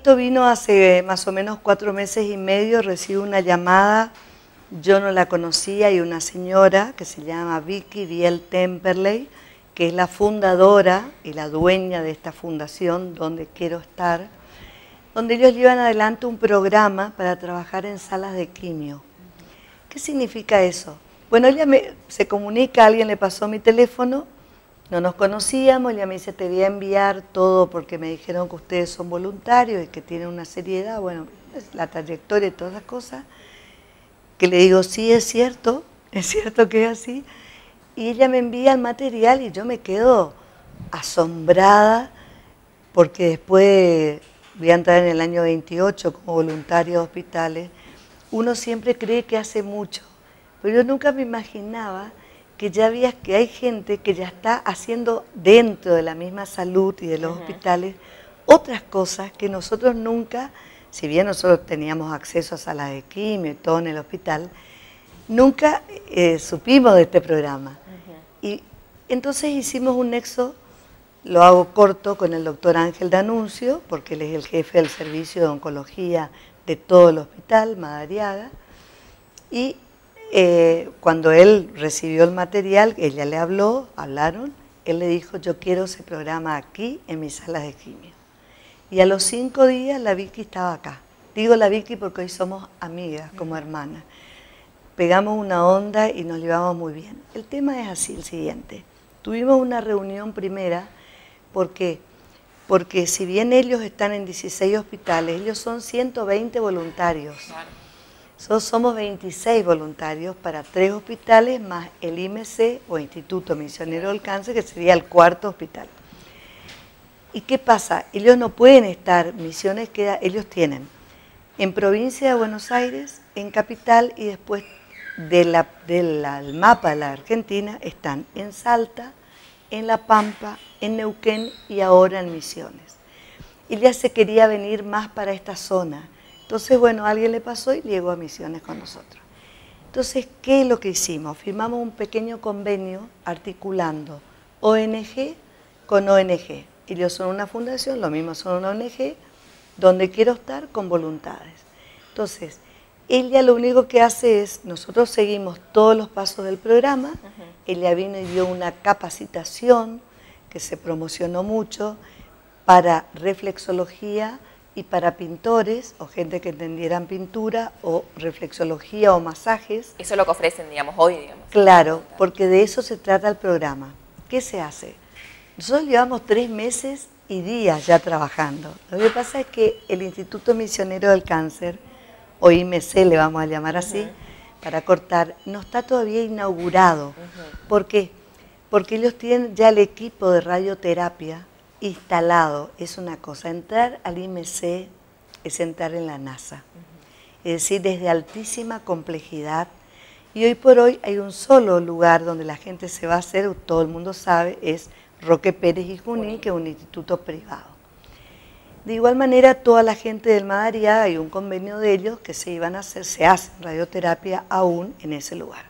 Esto vino hace más o menos cuatro meses y medio, recibo una llamada, yo no la conocía, y una señora que se llama Vicky Biel Temperley, que es la fundadora y la dueña de esta fundación donde quiero estar, donde ellos llevan adelante un programa para trabajar en salas de quimio. ¿Qué significa eso? Bueno, ella me, se comunica, alguien le pasó mi teléfono, no nos conocíamos, ella me dice, te voy a enviar todo porque me dijeron que ustedes son voluntarios y que tienen una seriedad, bueno, la trayectoria y todas las cosas, que le digo, sí, es cierto, es cierto que es así, y ella me envía el material y yo me quedo asombrada porque después voy a entrar en el año 28 como voluntario de hospitales, uno siempre cree que hace mucho, pero yo nunca me imaginaba que ya había, que hay gente que ya está haciendo dentro de la misma salud y de los hospitales otras cosas que nosotros nunca, si bien nosotros teníamos acceso a salas de quimio y todo en el hospital, nunca eh, supimos de este programa. Y entonces hicimos un nexo, lo hago corto, con el doctor Ángel Danuncio, porque él es el jefe del servicio de oncología de todo el hospital, Madariaga, y eh, cuando él recibió el material, ella le habló, hablaron, él le dijo, yo quiero ese programa aquí en mis salas de quimio. Y a los cinco días la Vicky estaba acá. Digo la Vicky porque hoy somos amigas, como hermanas. Pegamos una onda y nos llevamos muy bien. El tema es así, el siguiente. Tuvimos una reunión primera porque porque si bien ellos están en 16 hospitales, ellos son 120 voluntarios somos 26 voluntarios para tres hospitales más el IMC o Instituto Misionero del Cáncer, que sería el cuarto hospital. ¿Y qué pasa? Ellos no pueden estar, misiones que ellos tienen en provincia de Buenos Aires, en capital y después del mapa de la Argentina están en Salta, en La Pampa, en Neuquén y ahora en Misiones. Ya se quería venir más para esta zona entonces, bueno, alguien le pasó y llegó a misiones con nosotros. Entonces, ¿qué es lo que hicimos? Firmamos un pequeño convenio articulando ONG con ONG. Ellos son una fundación, lo mismo son una ONG, donde quiero estar con voluntades. Entonces, ella lo único que hace es, nosotros seguimos todos los pasos del programa, ella vino y dio una capacitación que se promocionó mucho para reflexología, y para pintores o gente que entendieran pintura o reflexología o masajes. Eso es lo que ofrecen, digamos, hoy, digamos. Claro, porque de eso se trata el programa. ¿Qué se hace? Nosotros llevamos tres meses y días ya trabajando. Lo que pasa es que el Instituto Misionero del Cáncer, o IMC le vamos a llamar así, para cortar, no está todavía inaugurado. ¿Por qué? Porque ellos tienen ya el equipo de radioterapia instalado es una cosa, entrar al IMC es entrar en la NASA, es decir, desde altísima complejidad. Y hoy por hoy hay un solo lugar donde la gente se va a hacer, todo el mundo sabe, es Roque Pérez y Junín, que es un instituto privado. De igual manera, toda la gente del Madariaga, hay un convenio de ellos que se iban a hacer, se hace radioterapia aún en ese lugar.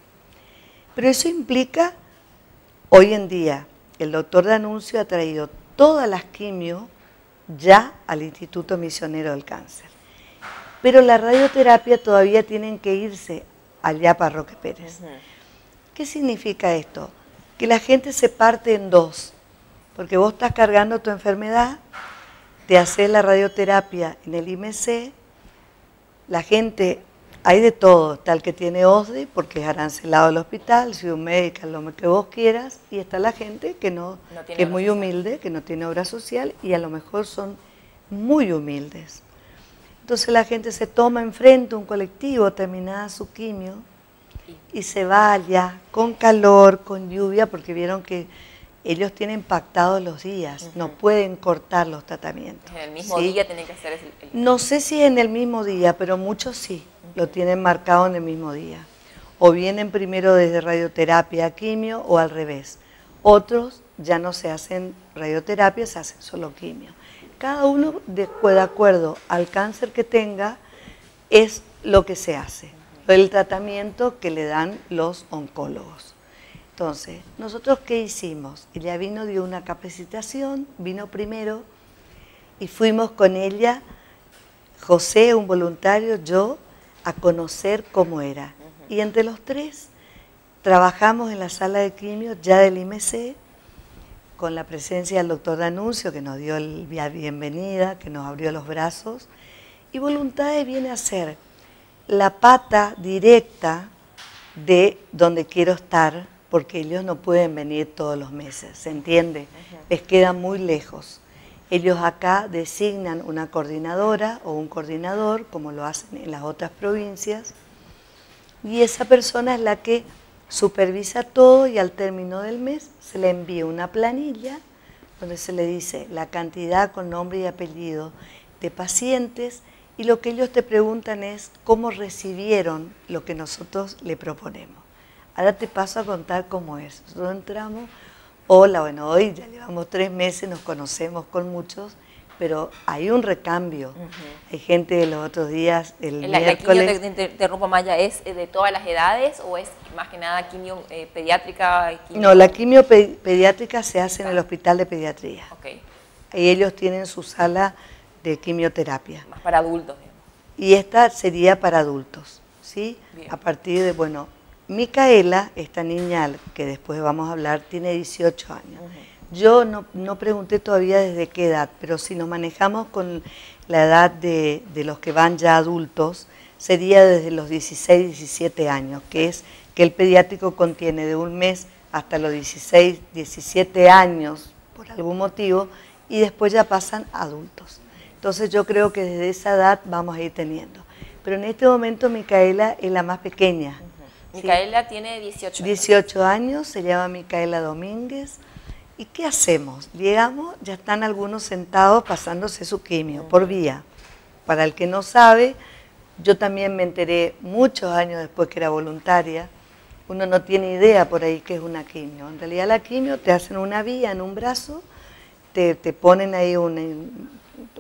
Pero eso implica, hoy en día, el doctor de anuncio ha traído todas las quimio ya al Instituto Misionero del Cáncer. Pero la radioterapia todavía tienen que irse allá para Roque Pérez. ¿Qué significa esto? Que la gente se parte en dos, porque vos estás cargando tu enfermedad, te haces la radioterapia en el IMC, la gente hay de todo, tal que tiene OSDE, porque es arancelado el hospital, si un médico, lo que vos quieras, y está la gente que, no, que es muy humilde, que no tiene obra social, y a lo mejor son muy humildes. Entonces la gente se toma enfrente un colectivo, terminada su quimio, y se va allá con calor, con lluvia, porque vieron que ellos tienen pactados los días, no pueden cortar los tratamientos. ¿En el mismo día tienen que hacer el... No sé si en el mismo día, pero muchos sí lo tienen marcado en el mismo día. O vienen primero desde radioterapia a quimio o al revés. Otros ya no se hacen radioterapia, se hacen solo quimio. Cada uno, de, de acuerdo al cáncer que tenga, es lo que se hace, el tratamiento que le dan los oncólogos. Entonces, ¿nosotros qué hicimos? Ella vino, dio una capacitación, vino primero y fuimos con ella José, un voluntario, yo, a conocer cómo era. Y entre los tres trabajamos en la sala de quimio ya del IMC, con la presencia del doctor Danuncio, que nos dio la bienvenida, que nos abrió los brazos. Y Voluntades viene a ser la pata directa de donde quiero estar, porque ellos no pueden venir todos los meses, ¿se entiende? Les queda muy lejos. Ellos acá designan una coordinadora o un coordinador, como lo hacen en las otras provincias, y esa persona es la que supervisa todo y al término del mes se le envía una planilla donde se le dice la cantidad con nombre y apellido de pacientes y lo que ellos te preguntan es cómo recibieron lo que nosotros le proponemos. Ahora te paso a contar cómo es. Nosotros entramos, hola, bueno, hoy ya llevamos tres meses, nos conocemos con muchos, pero hay un recambio. Hay gente de los otros días, el ¿La, miércoles... ¿La quimio, te, interrumpo Maya, es de todas las edades o es más que nada quimio eh, pediátrica? No, la quimio pediátrica se hace en el hospital de pediatría. Okay. Y ellos tienen su sala de quimioterapia. Más para adultos. Y esta sería para adultos, ¿sí? A partir de, bueno, Micaela, esta niña que después vamos a hablar, tiene 18 años. Yo no, no, pregunté todavía desde qué edad, pero si nos manejamos con la edad de, de, los que van ya adultos, sería desde los 16, 17 años, que es que el pediátrico contiene de un mes hasta los 16, 17 años, por algún motivo, y después ya pasan adultos. Entonces yo creo que desde esa edad vamos a ir teniendo. Pero en este momento Micaela es la más pequeña. Micaela tiene 18 años. 18 años, se llama Micaela Domínguez. ¿Y qué hacemos? Llegamos, ya están algunos sentados pasándose su quimio por vía. Para el que no sabe, yo también me enteré muchos años después que era voluntaria. Uno no tiene idea por ahí qué es una quimio. En realidad la quimio te hacen una vía en un brazo, te, te ponen ahí una,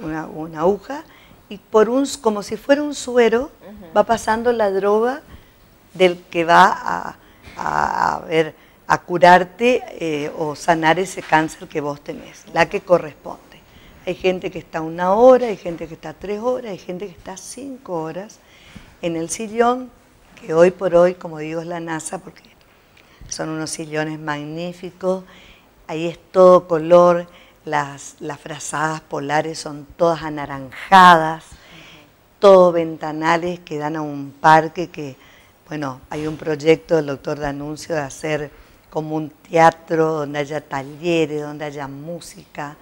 una, una, aguja y por un, como si fuera un suero uh -huh. va pasando la droga del que va a, a, a ver a curarte eh, o sanar ese cáncer que vos tenés, la que corresponde. Hay gente que está una hora, hay gente que está tres horas, hay gente que está cinco horas en el sillón, que hoy por hoy, como digo, es la NASA, porque son unos sillones magníficos, ahí es todo color, las, las frazadas polares son todas anaranjadas, todo ventanales que dan a un parque que, bueno, hay un proyecto del doctor D'Annunzio de hacer como un teatro donde haya talleres, donde haya música.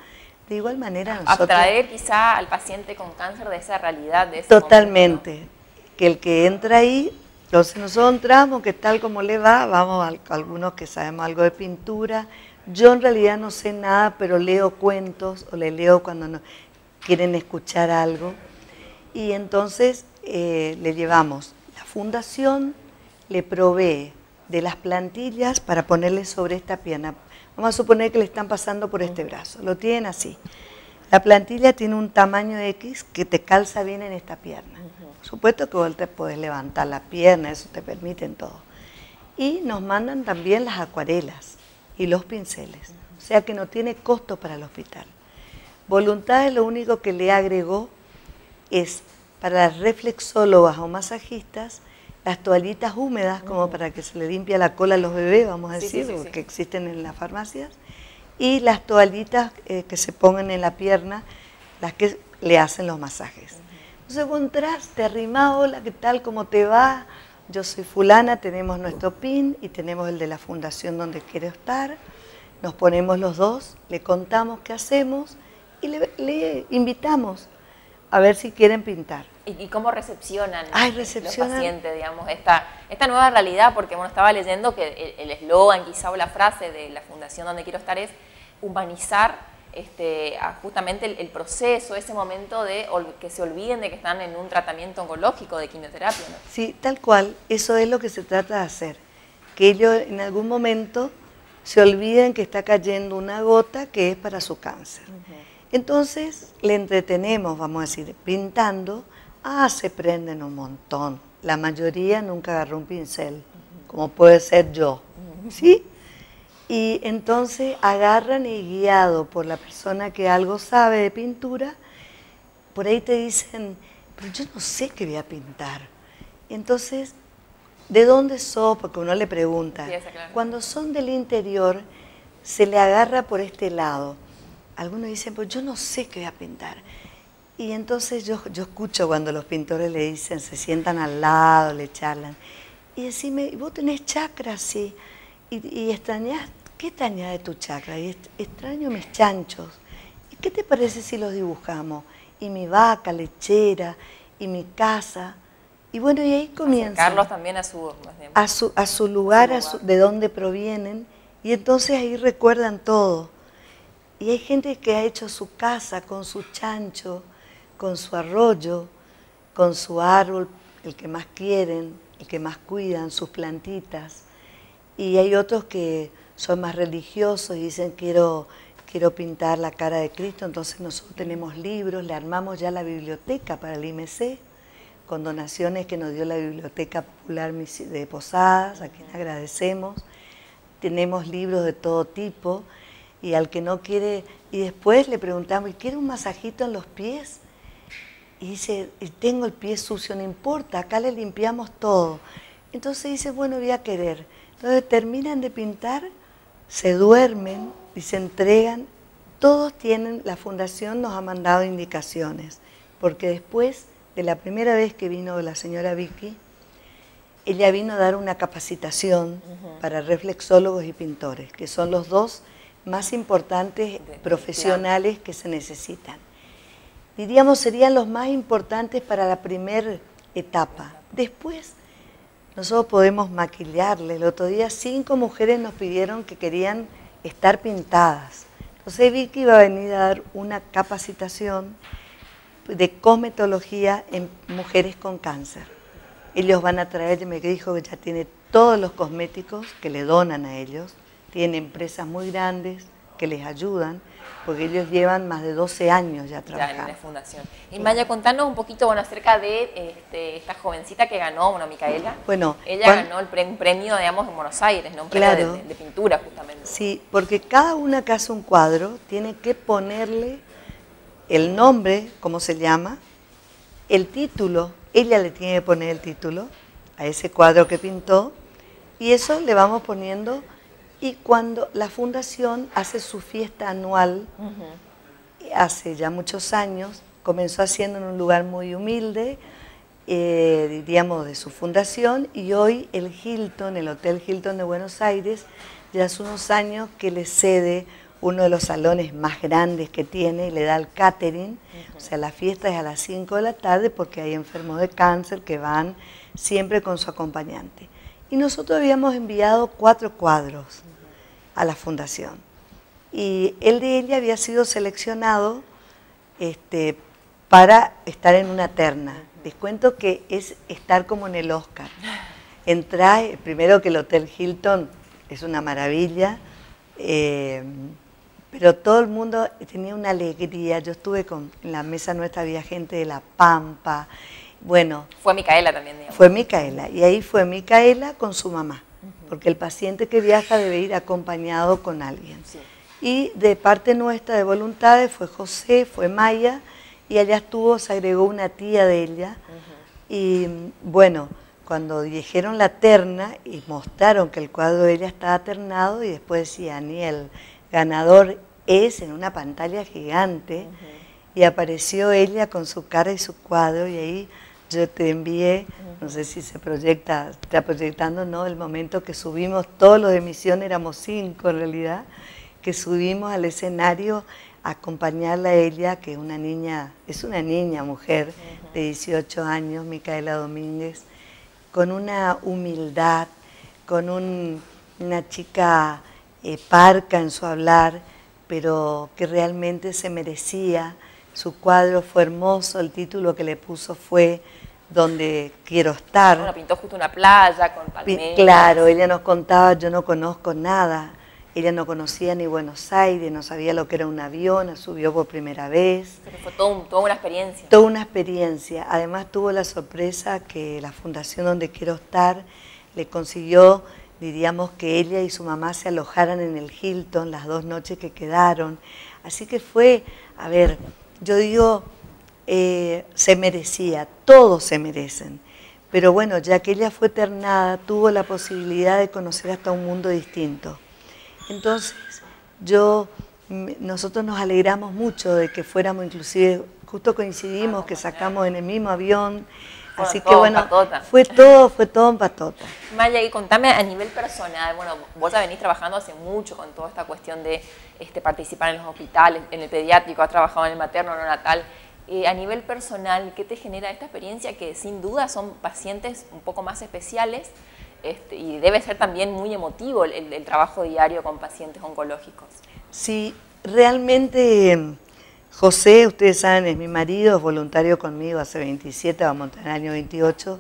De igual manera nosotros... Atraer quizá al paciente con cáncer de esa realidad, de ese Totalmente. Momento, ¿no? Que el que entra ahí, entonces nosotros entramos, que tal como le va, vamos a algunos que sabemos algo de pintura. Yo en realidad no sé nada, pero leo cuentos o le leo cuando no, quieren escuchar algo. Y entonces eh, le llevamos, fundación le provee de las plantillas para ponerle sobre esta pierna. Vamos a suponer que le están pasando por este brazo, lo tienen así. La plantilla tiene un tamaño X que te calza bien en esta pierna. Por supuesto que vos te podés levantar la pierna, eso te permiten todo. Y nos mandan también las acuarelas y los pinceles, o sea que no tiene costo para el hospital. Voluntades lo único que le agregó es para las reflexólogas o masajistas las toallitas húmedas como para que se le limpie la cola a los bebés, vamos a Sí, decir, sí, sí, sí. que existen en las farmacias, y las toallitas eh, que se pongan en la pierna, las que le hacen los masajes. Entonces vos entras, te arrimás, hola, ¿qué tal? ¿Cómo te va? Yo soy fulana, tenemos nuestro PIN y tenemos el de la fundación donde quiero estar. Nos ponemos los dos, le contamos qué hacemos y le, le invitamos a ver si quieren pintar. ¿Y, y cómo recepcionan, Ay, los pacientes, digamos, esta, esta nueva realidad? Porque bueno, estaba leyendo que el eslogan quizá o la frase de la fundación donde quiero estar es humanizar este, justamente el, el proceso, ese momento de que se olviden de que están en un tratamiento oncológico de quimioterapia. ¿no? Sí, tal cual, eso es lo que se trata de hacer. Que ellos en algún momento se olviden que está cayendo una gota que es para su cáncer. Entonces le entretenemos, vamos a decir, pintando. Ah, se prenden un montón. La mayoría nunca agarró un pincel, como puede ser yo. ¿Sí? Y entonces agarran y guiado por la persona que algo sabe de pintura, por ahí te dicen, pero yo no sé qué voy a pintar. Entonces, ¿de dónde sos? Porque uno le pregunta. Cuando son del interior, se le agarra por este lado. Algunos dicen, pues yo no sé qué voy a pintar. Y entonces yo, yo escucho cuando los pintores le dicen, se sientan al lado, le charlan. Y decime, ¿vos tenés chakras? Sí. Y, y extrañás, ¿qué extrañas de tu chakra? Y extraño mis chanchos. ¿Y qué te parece si los dibujamos? Y mi vaca lechera, y mi casa. Y bueno, y ahí comienza. Carlos también a su, a su, a su lugar, a de dónde provienen. Y entonces ahí recuerdan todo. Y hay gente que ha hecho su casa con su chancho, con su arroyo, con su árbol, el que más quieren, el que más cuidan, sus plantitas. Y hay otros que son más religiosos y dicen quiero, quiero pintar la cara de Cristo, entonces nosotros tenemos libros, le armamos ya la biblioteca para el IMC, con donaciones que nos dio la Biblioteca Popular de Posadas, a quien agradecemos. Tenemos libros de todo tipo y al que no quiere, y después le preguntamos, ¿quiere un masajito en los pies? Y dice, tengo el pie sucio, no importa, acá le limpiamos todo. Entonces dice, bueno, voy a querer. Entonces terminan de pintar, se duermen y se entregan. Todos tienen, la fundación nos ha mandado indicaciones, porque después de la primera vez que vino la señora Vicky, ella vino a dar una capacitación para reflexólogos y pintores, que son los dos más importantes profesionales que se necesitan. Diríamos, serían los más importantes para la primera etapa. Después, nosotros podemos maquillarle. El otro día cinco mujeres nos pidieron que querían estar pintadas. Entonces Vicky va a venir a dar una capacitación de cosmetología en mujeres con cáncer. Ellos van a traer, me dijo que ya tiene todos los cosméticos que le donan a ellos, tiene empresas muy grandes que les ayudan, porque ellos llevan más de 12 años ya trabajando. en la fundación. Y Maya, contanos un poquito bueno, acerca de este, esta jovencita que ganó, bueno, Micaela. Bueno, ella ganó el premio, digamos, en Buenos Aires, ¿no? Un premio de, pintura, justamente. Sí, porque cada una que hace un cuadro tiene que ponerle el nombre, cómo se llama, el título, ella le tiene que poner el título a ese cuadro que pintó, y eso le vamos poniendo y cuando la fundación hace su fiesta anual, hace ya muchos años, comenzó haciendo en un lugar muy humilde, eh, diríamos de su fundación, y hoy el Hilton, el Hotel Hilton de Buenos Aires, ya hace unos años que le cede uno de los salones más grandes que tiene y le da el catering. O sea, la fiesta es a las 5 de la tarde porque hay enfermos de cáncer que van siempre con su acompañante. Y nosotros habíamos enviado cuatro cuadros a la fundación. Y el de ella había sido seleccionado este, para estar en una terna. Les cuento que es estar como en el Oscar. Entra, primero que el Hotel Hilton es una maravilla, eh, pero todo el mundo tenía una alegría. Yo estuve con, en la mesa nuestra, había gente de La Pampa. Bueno. Fue Micaela también, digamos. Fue Micaela. Y ahí fue Micaela con su mamá porque el paciente que viaja debe ir acompañado con alguien. Y de parte nuestra de voluntades fue José, fue Maya, y allá estuvo, se agregó una tía de ella. Y bueno, cuando dijeron la terna y mostraron que el cuadro de ella estaba ternado, y después decían, y el ganador es en una pantalla gigante, y apareció ella con su cara y su cuadro, y ahí yo te envié, no sé si se proyecta, está proyectando, ¿no? El momento que subimos, todos los de misión, éramos cinco en realidad, que subimos al escenario a acompañarla a ella, que es una niña, es una niña, mujer de 18 años, Micaela Domínguez, con una humildad, con una chica eh, parca en su hablar, pero que realmente se merecía. Su cuadro fue hermoso, el título que le puso fue donde quiero estar. Bueno, pintó justo una playa con palmeras. Claro, ella nos contaba, yo no conozco nada. Ella no conocía ni Buenos Aires, no sabía lo que era un avión, subió por primera vez. Pero fue toda una experiencia. Toda una experiencia. Además tuvo la sorpresa que la fundación donde quiero estar le consiguió, diríamos, que ella y su mamá se alojaran en el Hilton las dos noches que quedaron. Así que fue, a ver, yo digo, eh, se merecía, todos se merecen. Pero bueno, ya que ella fue ternada, tuvo la posibilidad de conocer hasta un mundo distinto. Entonces, yo, nosotros nos alegramos mucho de que fuéramos, inclusive, justo coincidimos que sacamos en el mismo avión, Así que bueno, fue todo, fue todo en patota. Maya, y contame a nivel personal, bueno, vos ya venís trabajando hace mucho con toda esta cuestión de este, participar en los hospitales, en el pediátrico, has trabajado en el materno, no natal. Eh, a nivel personal, ¿qué te genera esta experiencia? Que sin duda son pacientes un poco más especiales este, y debe ser también muy emotivo el trabajo diario con pacientes oncológicos. Sí, realmente José, ustedes saben, es mi marido, es voluntario conmigo hace 27, vamos a el año 28,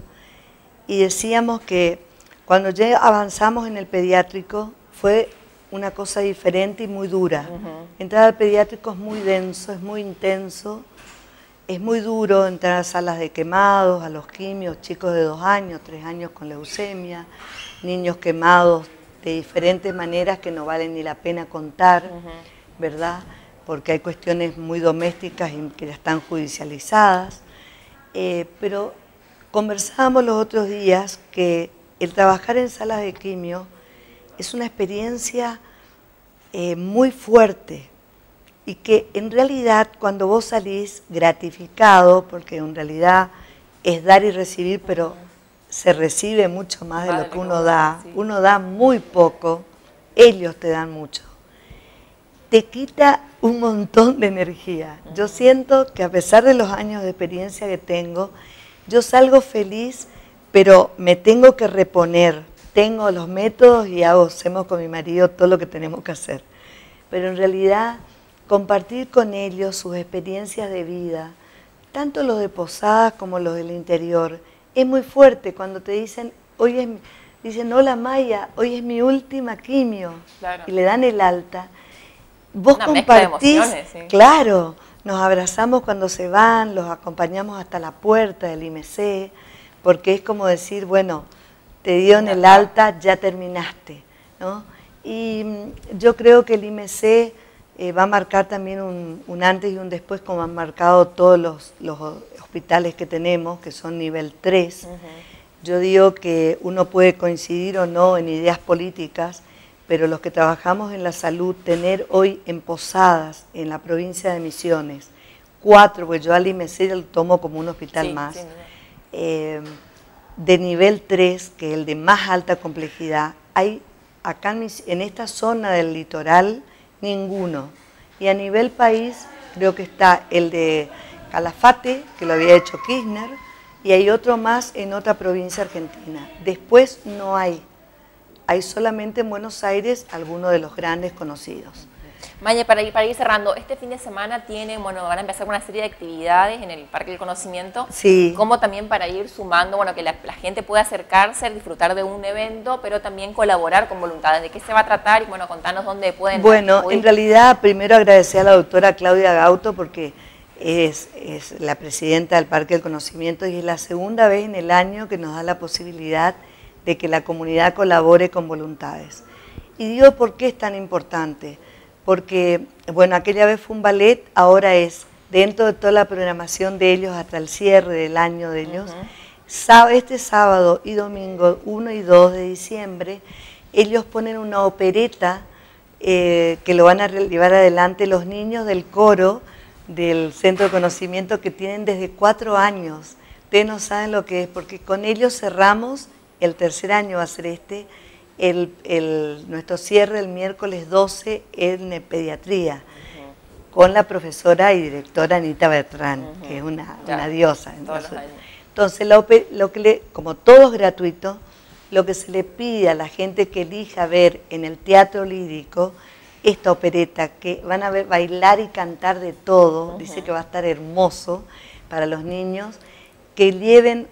y decíamos que cuando ya avanzamos en el pediátrico fue una cosa diferente y muy dura. Entrar al pediátrico es muy denso, es muy intenso, es muy duro entrar a salas de quemados, a los quimios, chicos de dos años, tres años con leucemia, niños quemados de diferentes maneras que no valen ni la pena contar, ¿verdad? Porque hay cuestiones muy domésticas y que ya están judicializadas, eh, pero conversábamos los otros días que el trabajar en salas de quimio es una experiencia eh, muy fuerte y que en realidad cuando vos salís gratificado, porque en realidad es dar y recibir, pero se recibe mucho más de lo que uno da, uno da muy poco, ellos te dan mucho te quita un montón de energía. Yo siento que a pesar de los años de experiencia que tengo, yo salgo feliz, pero me tengo que reponer. Tengo los métodos y hago, hacemos con mi marido todo lo que tenemos que hacer. Pero en realidad, compartir con ellos sus experiencias de vida, tanto los de posadas como los del interior, es muy fuerte cuando te dicen, hoy es, dicen, hola Maya, hoy es mi última quimio, y le dan el alta vos compartís, claro, nos abrazamos cuando se van, los acompañamos hasta la puerta del IMC, porque es como decir, bueno, te dio en el alta, ya terminaste, ¿no? Y mm, yo creo que el IMC eh, va a marcar también un, antes y un después, como han marcado todos los, hospitales que tenemos, que son nivel 3. Yo digo que uno puede coincidir o no en ideas políticas, pero los que trabajamos en la salud, tener hoy en Posadas, en la provincia de Misiones, cuatro, pues yo al IMC lo tomo como un hospital más, eh, de nivel 3, que es el de más alta complejidad, hay acá en, esta zona del litoral ninguno. Y a nivel país creo que está el de Calafate, que lo había hecho Kirchner, y hay otro más en otra provincia argentina. Después no hay hay solamente en Buenos Aires algunos de los grandes conocidos. Maya, para ir, para ir cerrando, este fin de semana tiene, bueno, van a empezar una serie de actividades en el Parque del Conocimiento. Sí. Como también para ir sumando, bueno, que la, gente pueda acercarse, disfrutar de un evento, pero también colaborar con voluntades. ¿De qué se va a tratar? Y bueno, contanos dónde pueden. Bueno, en realidad, primero agradecer a la doctora Claudia Gauto porque es, es la presidenta del Parque del Conocimiento y es la segunda vez en el año que nos da la posibilidad de que la comunidad colabore con voluntades. Y digo por qué es tan importante, porque, bueno, aquella vez fue un ballet, ahora es dentro de toda la programación de ellos hasta el cierre del año de ellos. Este sábado y domingo 1 y 2 de diciembre, ellos ponen una opereta eh, que lo van a llevar adelante los niños del coro del Centro de Conocimiento que tienen desde cuatro años. Ustedes no saben lo que es, porque con ellos cerramos el tercer año va a ser este, el, nuestro cierre el miércoles 12 en pediatría, con la profesora y directora Anita Bertrán, que es una, diosa. Entonces, lo, que le, como todo es gratuito, lo que se le pide a la gente que elija ver en el teatro lírico esta opereta, que van a ver bailar y cantar de todo, dice que va a estar hermoso para los niños, que lleven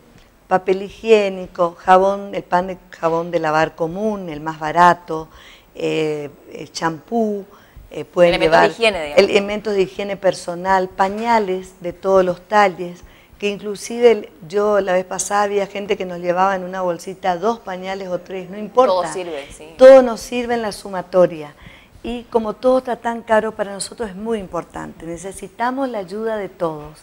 papel higiénico, jabón, el pan de jabón de lavar común, el más barato, eh, champú, eh, pueden elementos llevar de higiene, elementos de higiene personal, pañales de todos los talles, que inclusive yo la vez pasada había gente que nos llevaba en una bolsita dos pañales o tres, no importa. Todo sirve, sí. Todo nos sirve en la sumatoria. Y como todo está tan caro, para nosotros es muy importante. Necesitamos la ayuda de todos.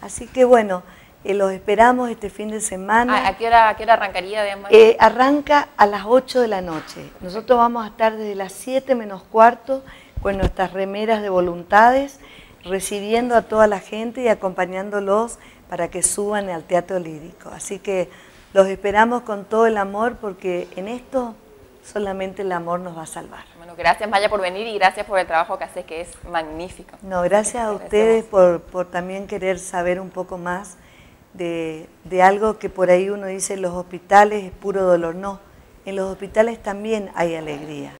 Así que bueno, eh, los esperamos este fin de semana. ¿A, qué, hora, ¿A qué hora arrancaría? Digamos? Eh, arranca a las 8 de la noche. Nosotros vamos a estar desde las 7 menos cuarto con nuestras remeras de voluntades, recibiendo a toda la gente y acompañándolos para que suban al teatro lírico. Así que los esperamos con todo el amor porque en esto solamente el amor nos va a salvar. Bueno, gracias Maya por venir y gracias por el trabajo que haces que es magnífico. No, gracias a ustedes por, por también querer saber un poco más de, de, algo que por ahí uno dice en los hospitales es puro dolor. No, en los hospitales también hay alegría.